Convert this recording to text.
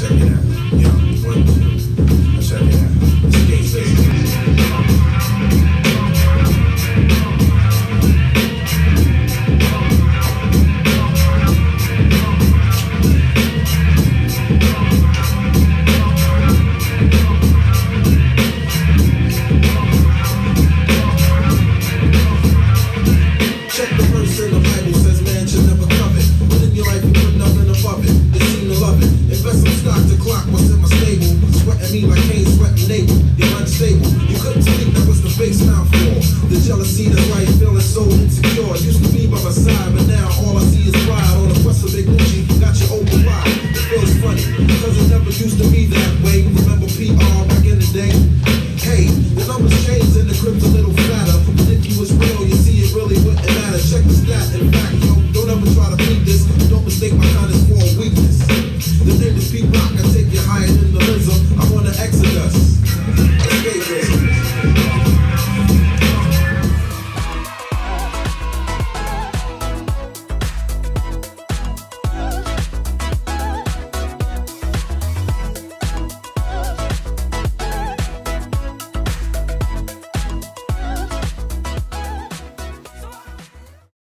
Check it out. Yo, me like Cain sweating Abel. You're unstable. You couldn't speak, that was the base now for. The jealousy that's why you're feeling so insecure. Used to be by my side, but now all I see is pride. On the quest of big Gucci, got you open wide. It feels funny, cause it never used to be that way. Remember PR back in the day? Hey, the numbers changed and the crib's a little fatter. But if you was real, you see it really wouldn't matter. Check the stat. In fact, yo, don't ever try to beat this. Don't mistake my kindness for a weakness. The name is Pete Rock, Exodus.